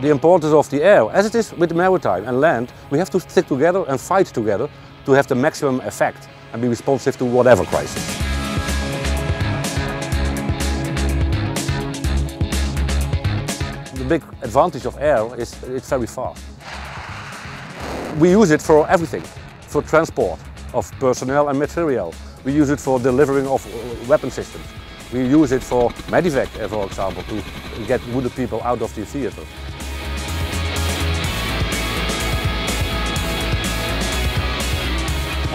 the importance of the air, as it is with maritime and land, we have to stick together and fight together to have the maximum effect and be responsive to whatever crisis. The big advantage of air is it's very fast. We use it for everything, for transport of personnel and material. We use it for delivering of uh, weapon systems. We use it for medivac, uh, for example, to get wounded people out of the theater.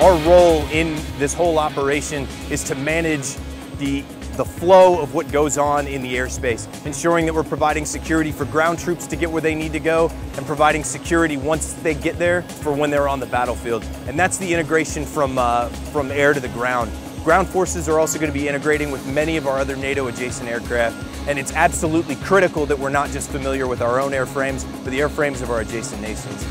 Our role in this whole operation is to manage the, the flow of what goes on in the airspace, ensuring that we're providing security for ground troops to get where they need to go and providing security once they get there for when they're on the battlefield. And that's the integration from, uh, from air to the ground. Ground forces are also going to be integrating with many of our other NATO adjacent aircraft, and it's absolutely critical that we're not just familiar with our own airframes, but the airframes of our adjacent nations.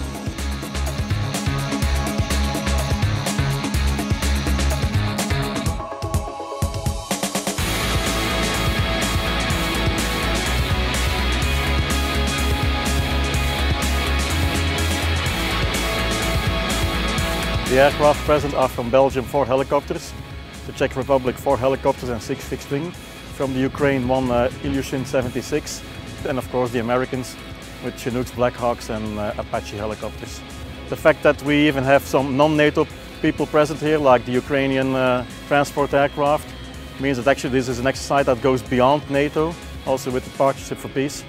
The aircraft present are from Belgium four helicopters, the Czech Republic four helicopters and six fixed wing, from the Ukraine one uh, Ilyushin 76, and of course the Americans with Chinooks, Blackhawks and uh, Apache helicopters. The fact that we even have some non-NATO people present here, like the Ukrainian uh, transport aircraft, means that actually this is an exercise that goes beyond NATO, also with the Partnership for Peace.